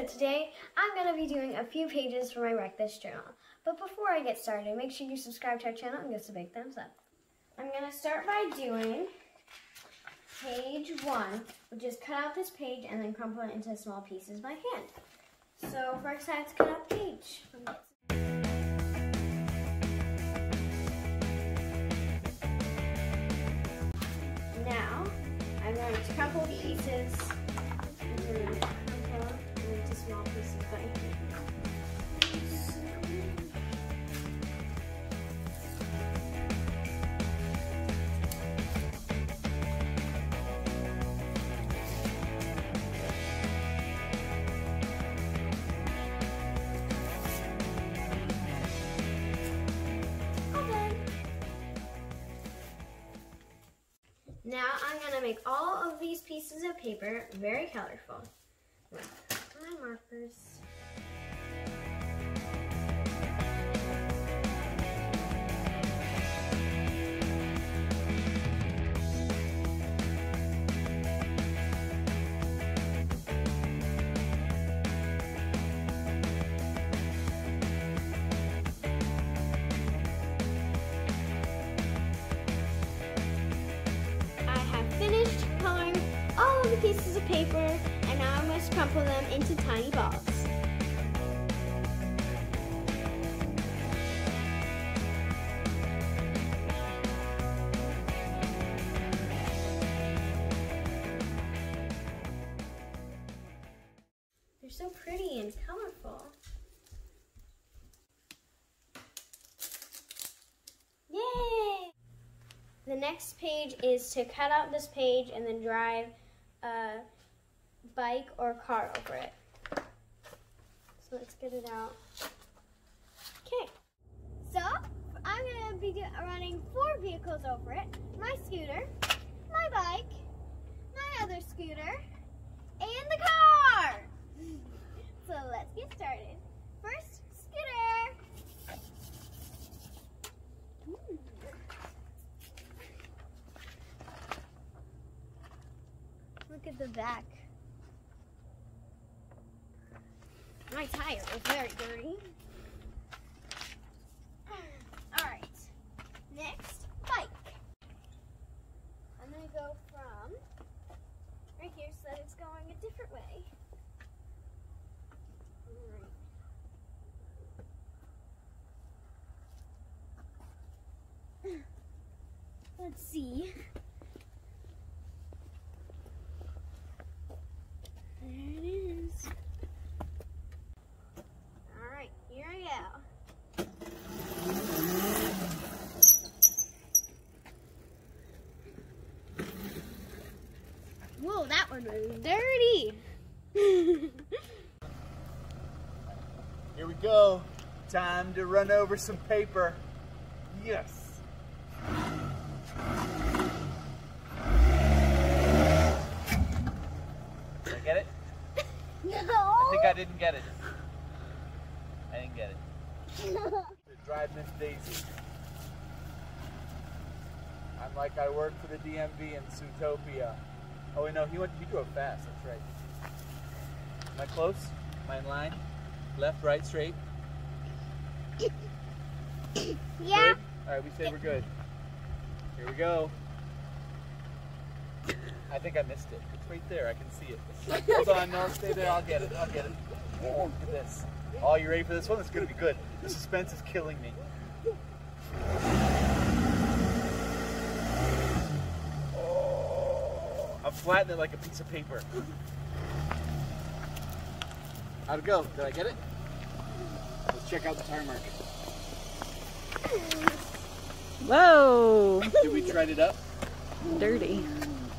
So today I'm going to be doing a few pages for my Wreck This journal. But before I get started, make sure you subscribe to our channel and give us a big thumbs up. I'm going to start by doing page one, which is cut out this page and then crumple it into small pieces by hand. So first I have to cut out the page. Now, I'm going to crumple the pieces into small by hand. Now I'm going to make all of these pieces of paper very colorful I have finished coloring all of the pieces of paper now I must crumple them into tiny balls. They're so pretty and colorful. Yay! The next page is to cut out this page and then drive a bike or car over it. So let's get it out. Okay. So I'm to be running four vehicles over it. My scooter, my bike, my other scooter, and the car. So let's get started. First, scooter. Look at the back. My tire is very dirty. Alright. Next, bike. I'm going to go from right here so that it's going a different way. Let's see. There it is. All right, here I go. Whoa, that one was dirty. Here we go. Time to run over some paper. Yes. Did I get it? no. I think I didn't get it. I didn't get it. To drive Miss Daisy. I'm like I work for the DMV in Zootopia. Oh wait, no, he went. He drove fast. That's right. Am I close? Am I in line? Left, right, straight. Yeah. Good? All right, we say we're good. Here we go. I think I missed it. It's right there. I can see it. Hold on, no, stay there. I'll get it. I'll get it. Oh, look at this. Oh, you ready for this one? It's gonna be good. The suspense is killing me. Oh, I'm flattening it like a piece of paper. How'd it go? Did I get it? Let's check out the tire mark. Whoa, Did we tread it up? dirty.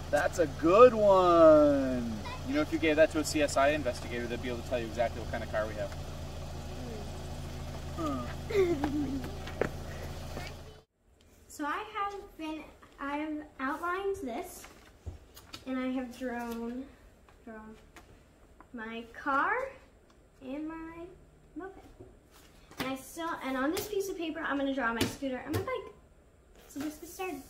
That's a good one. You know, if you gave that to a CSI investigator, they'd be able to tell you exactly what kind of car we have. Huh. So I have been, I have outlined this, and I have drawn, drawn my car and my moped. And I still, and on this piece of paper, I'm gonna draw my scooter and my bike. So let's get started.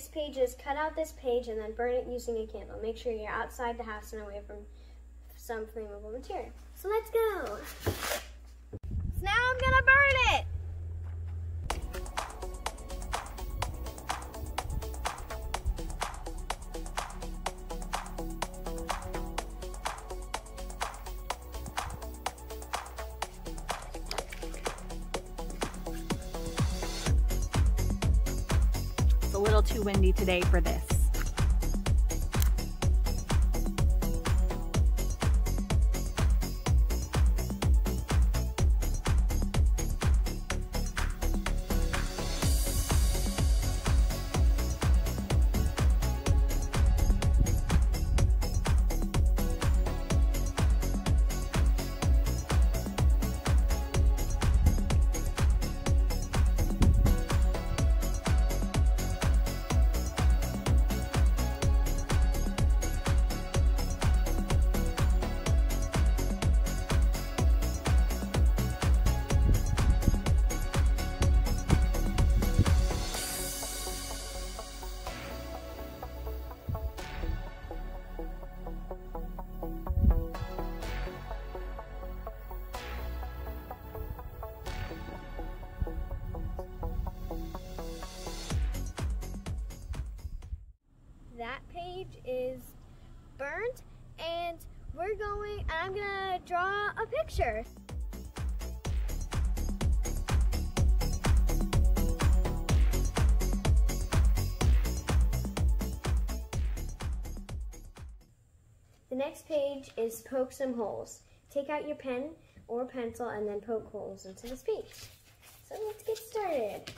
Next page is cut out this page and then burn it using a candle. Make sure you're outside the house and away from some flammable material. So let's go. So now I'm gonna burn it. Too windy today for this. Going, and I'm gonna draw a picture. The next page is poke some holes. Take out your pen or pencil and then poke holes into this page. So let's get started.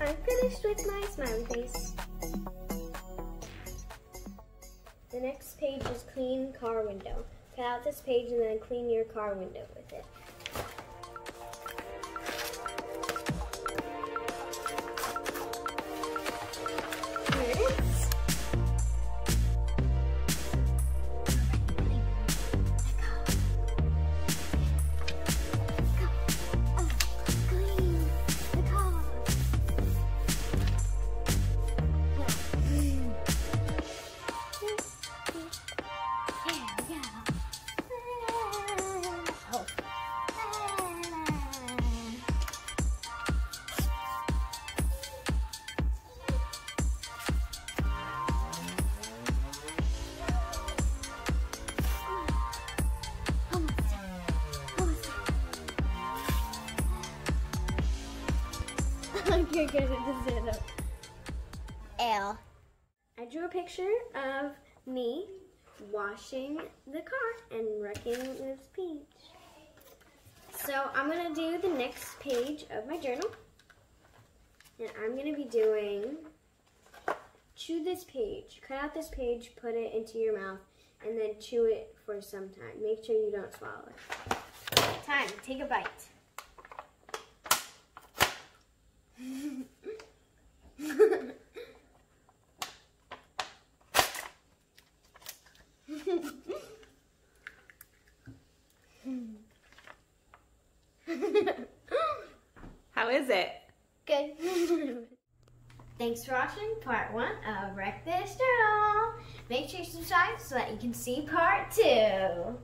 I'm finished with my smiley face. The next page is clean car window. Cut out this page and then clean your car window with it. You're good at the zero. L. I drew a picture of me washing the car and wrecking this page. So I'm gonna do the next page of my journal. And I'm gonna be doing, chew this page, cut out this page, put it into your mouth, and then chew it for some time. Make sure you don't swallow it. Time, take a bite. How is it? Good. Thanks for watching part one of Wreck This Journal. Make sure you subscribe so that you can see part two.